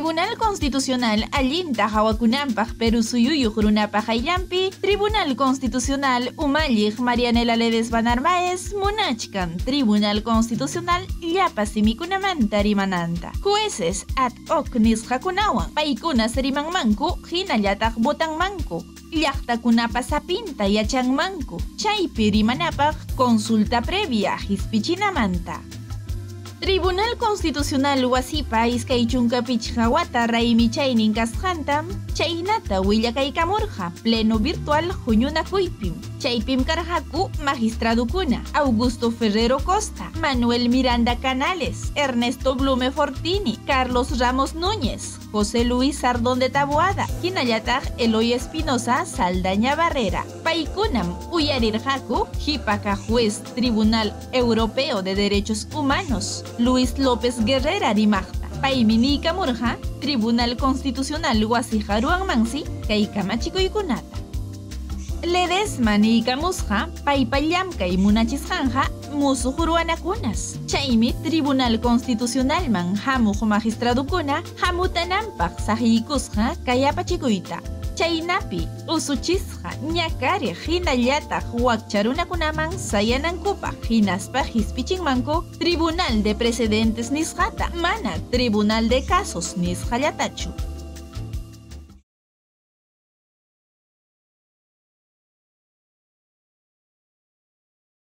Tribunal Constitucional allinta hawakunanpaq Perú suyuyuq runapaq ayllampi Tribunal Constitucional umalliq Marianela Ledesma Narváez munachkan Tribunal Constitucional llapa simikunamanta rimananta. Jueces ad hoc nisqakunawan paykunas rimanmanku hinallataq votanmanku llaqtakunapa sapinta yachanmanku. Chaypi rimanapaq consulta previa hisp'ichinamanta Tribunal Constitucional wasipa iskay chunka pichqawata raymi chaynin kasqantam chaynata willakaykamurqa pleno virtual huñunakuypim chaypim karqaku magistradukuna Augusto Ferrero Costa Manuel Miranda Canales Ernesto Blume Fortini Carlos Ramos Núñez José Luis Sardón de Taboada hinallataq Eloy Espinosa Saldaña Barrera paykunam uyarirqaku hipaka juez Tribunal Europeo de Derechos Humanos Luis López Guerrera rimaqta paymi niykamurqa Tribunal Constitucional wasi haruanmansi kay kamachikuykunata Ledesma niykamusqa paypa llamkay munachisqanja musuq ruwanakunas chaymi Tribunal Constitucionalman hamuq magistradukuna hamutananpaq saqiykusqa kay apachikuyta chaynapi usuchisqa ñakari hinallataq wakcha runakunaman sayanankupaq hinaspa hisp'ichinmanku Tribunal de Precedentes nisqata mana Tribunal de Casos nisqallatachu